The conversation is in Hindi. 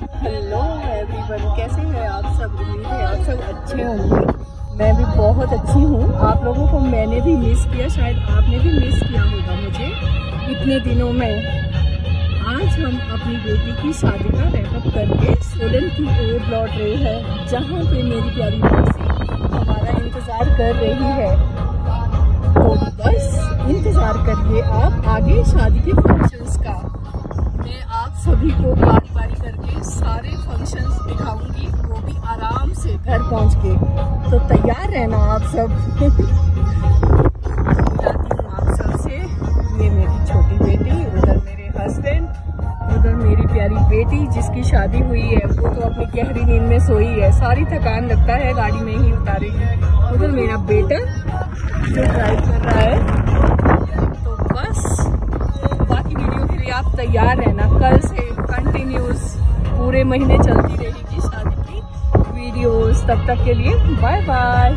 हेलो एवरीवन कैसे हैं आप सब? उम्मीद है आप सब अच्छे होंगे। मैं भी बहुत अच्छी हूँ। आप लोगों को मैंने भी मिस किया शायद आपने भी मिस किया होगा मुझे इतने दिनों में। आज हम अपनी बेटी की शादी का रैपअप करके सोलन की ओर लौट रहे हैं जहाँ पे मेरी प्यारी मौसी हमारा इंतज़ार कर रही है। तो बस इंतज़ार करिए आप आगे शादी के आप सभी को बारी बारी करके सारे फ़ंक्शंस दिखाऊँगी, वो भी आराम से। घर पहुँच के। तो तैयार रहना आप सब। आप सबसे, ये मेरी छोटी बेटी, उधर मेरे हस्बैंड उधर मेरी प्यारी बेटी जिसकी शादी हुई है, वो तो अपनी गहरी नींद में सोई है। सारी थकान लगता है, गाड़ी में ही उतारेगी उधर मेरा बेटा, जो ड्राइव कर रहा है तो बस बाकी वीडियो के लिए आप तैयार रहना। कल से कंटिन्यूस पूरे महीने चलती रहेगी शादी की वीडियोस तब तक के लिए बाय बाय